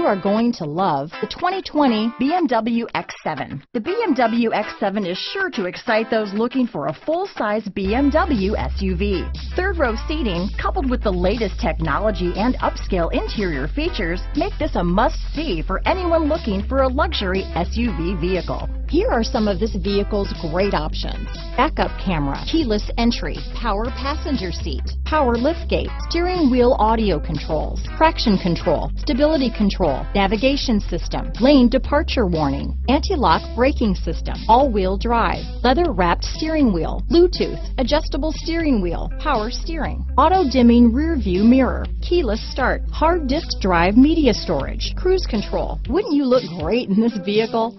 you are going to love the 2020 BMW X7. The BMW X7 is sure to excite those looking for a full-size BMW SUV. Third row seating, coupled with the latest technology and upscale interior features, make this a must-see for anyone looking for a luxury SUV vehicle. Here are some of this vehicle's great options. Backup camera, keyless entry, power passenger seat, power liftgate, steering wheel audio controls, traction control, stability control, navigation system, lane departure warning, anti-lock braking system, all-wheel drive, leather wrapped steering wheel, Bluetooth, adjustable steering wheel, power steering, auto dimming rear view mirror, keyless start, hard disk drive media storage, cruise control. Wouldn't you look great in this vehicle?